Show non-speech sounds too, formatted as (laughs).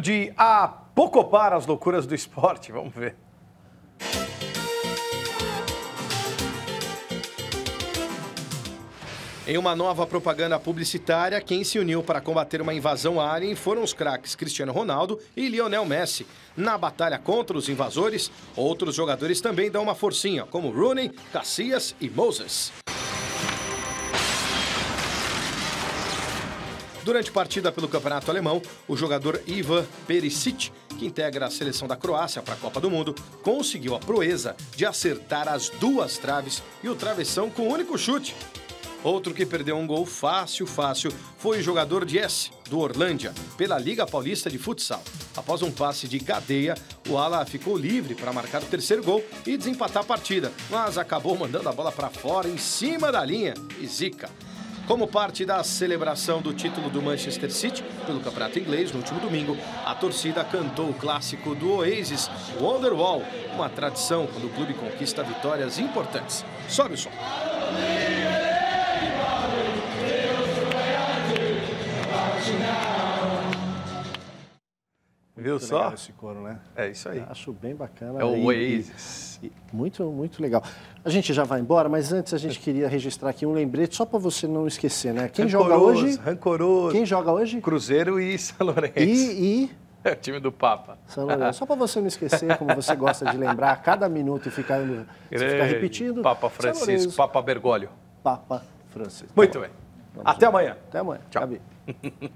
De apocopar as loucuras do esporte, (laughs) vamos ver. Em uma nova propaganda publicitária, quem se uniu para combater uma invasão alien foram os craques Cristiano Ronaldo e Lionel Messi. Na batalha contra os invasores, outros jogadores também dão uma forcinha, como Rooney, Cassias e Moses. Durante partida pelo Campeonato Alemão, o jogador Ivan Perisic, que integra a seleção da Croácia para a Copa do Mundo, conseguiu a proeza de acertar as duas traves e o travessão com um único chute. Outro que perdeu um gol fácil, fácil, foi o jogador Jesse, do Orlândia, pela Liga Paulista de Futsal. Após um passe de cadeia, o Ala ficou livre para marcar o terceiro gol e desempatar a partida, mas acabou mandando a bola para fora, em cima da linha, e zica. Como parte da celebração do título do Manchester City pelo Campeonato Inglês no último domingo, a torcida cantou o clássico do Oasis, Wonderwall, uma tradição quando o clube conquista vitórias importantes. Sobe o som. Viu Muito só? esse coro, né? É isso aí. Acho bem bacana. É o E- Oasis. e- muito, muito legal. A gente já vai embora, mas antes a gente queria registrar aqui um lembrete só para você não esquecer, né? Quem joga Rancoroso, hoje? Rancoroso. Quem joga hoje? Cruzeiro e São Lourenço. E, e (laughs) É o time do Papa. São Lourenço. Só para você não esquecer, como você gosta de lembrar a cada minuto e ficar, ficar repetindo. Papa Francisco, Papa Bergoglio. Papa Francisco. Muito bem. Até amanhã. Até amanhã. Tchau. (laughs)